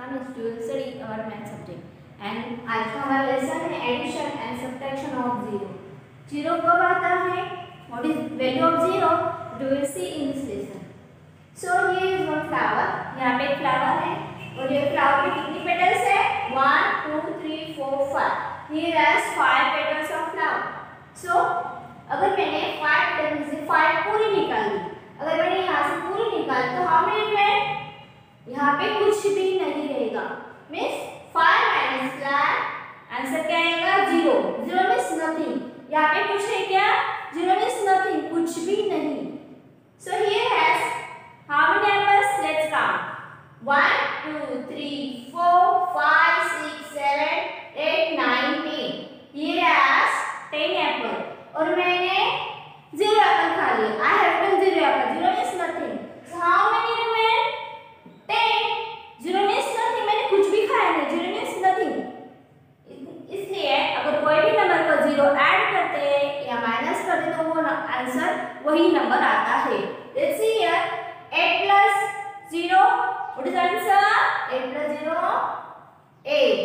Is to study our math subject. And आज का हमारा लेसन है addition and subtraction of zero zero कब आता है? What is value of zero do will see in this lesson so ये is one flower यहाँ पे एक फ्लावर है, और ये फ्लावर में कितनी पेटल्स है? One two three four five here has five petals of flower. So अगर मैंने फाइव पेटल में से फाइव पूरी निकाल दी अगर मैंने यहाँ से पूरी निकाली तो हाउ मेनी रिमेन यहाँ पे कुछ भी नहीं रहेगा मीन्स फाइव माइनस का आंसर क्या आएगा ज़ीरो ज़ीरो मीन्स नथिंग यहाँ पे कुछ है क्या? ज़ीरो मीन्स नथिंग कुछ भी नहीं। So here has how many numbers let's count one two three four five six seven eight nine ten here has 10 apple और मैंने ज़ीरो एप्पल खा लिया I have ten zero apple zero means nothing so how many remain ten zero means nothing मैंने कुछ भी खाया नहीं zero means nothing इसलिए अगर कोई भी नंबर को ज़ीरो ऐड करते हैं या माइनस करते तो वो वही नंबर आता है। Let's see here 8 plus 0 what is the answer? 8 plus 0 8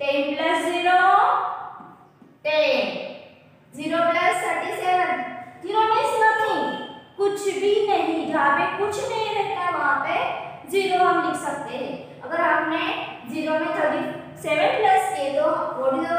10 plus 0 10 0 plus 37 0 means nothing. कुछ भी नहीं पे कुछ नहीं रहता वहाँ पे हम लिख सकते हैं। अगर हमने ज़ीरो में थर्टी सेवन प्लस किए तो इज़